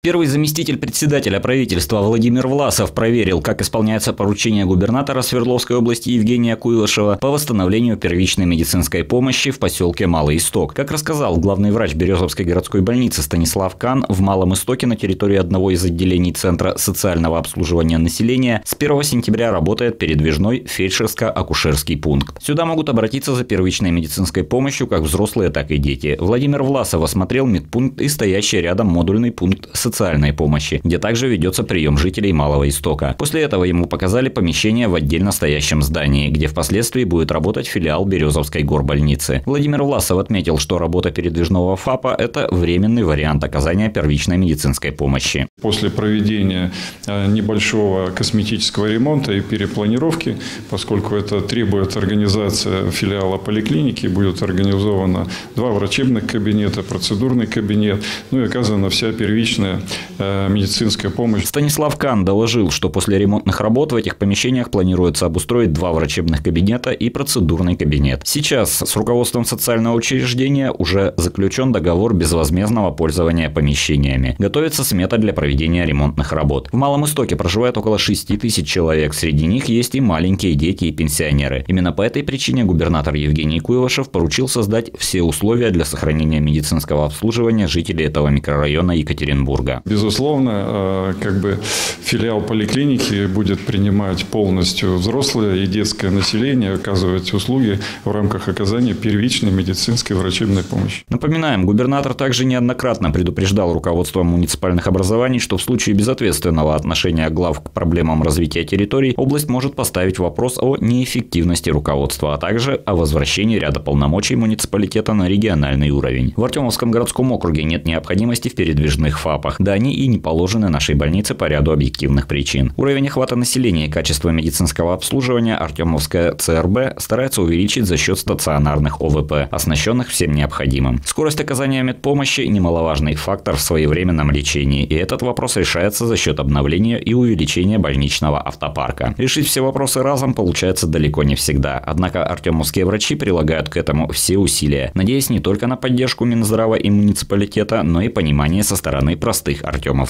Первый заместитель председателя правительства Владимир Власов проверил, как исполняется поручение губернатора Свердловской области Евгения Куйлышева по восстановлению первичной медицинской помощи в поселке Малый Исток. Как рассказал главный врач Березовской городской больницы Станислав Кан, в Малом Истоке на территории одного из отделений Центра социального обслуживания населения с 1 сентября работает передвижной фельдшерско-акушерский пункт. Сюда могут обратиться за первичной медицинской помощью как взрослые, так и дети. Владимир Власов осмотрел медпункт и стоящий рядом модульный пункт социальной помощи, где также ведется прием жителей Малого Истока. После этого ему показали помещение в отдельно стоящем здании, где впоследствии будет работать филиал Березовской горбольницы. Владимир Власов отметил, что работа передвижного ФАПа – это временный вариант оказания первичной медицинской помощи. После проведения э, небольшого косметического ремонта и перепланировки, поскольку это требует организация филиала поликлиники, будет организовано два врачебных кабинета, процедурный кабинет, ну и оказана вся первичная Э, медицинская помощь. Станислав Кан доложил, что после ремонтных работ в этих помещениях планируется обустроить два врачебных кабинета и процедурный кабинет. Сейчас с руководством социального учреждения уже заключен договор безвозмездного пользования помещениями. Готовится смета для проведения ремонтных работ. В Малом Истоке проживает около 6 тысяч человек. Среди них есть и маленькие дети и пенсионеры. Именно по этой причине губернатор Евгений Куйлышев поручил создать все условия для сохранения медицинского обслуживания жителей этого микрорайона Екатеринбурга друга. Безусловно, э, как бы филиал поликлиники будет принимать полностью взрослое и детское население, оказывать услуги в рамках оказания первичной медицинской врачебной помощи. Напоминаем, губернатор также неоднократно предупреждал руководство муниципальных образований, что в случае безответственного отношения глав к проблемам развития территорий область может поставить вопрос о неэффективности руководства, а также о возвращении ряда полномочий муниципалитета на региональный уровень. В Артемовском городском округе нет необходимости в передвижных ФАПах. Да, они и не положены нашей больнице по ряду объективных причин. Уровень охвата населения и качество медицинского обслуживания Артемовская ЦРБ старается увеличить за счет стационарных ОВП, оснащенных всем необходимым. Скорость оказания медпомощи – немаловажный фактор в своевременном лечении, и этот вопрос решается за счет обновления и увеличения больничного автопарка. Решить все вопросы разом получается далеко не всегда, однако артемовские врачи прилагают к этому все усилия, надеясь не только на поддержку Минздрава и муниципалитета, но и понимание со стороны простых артемовцев.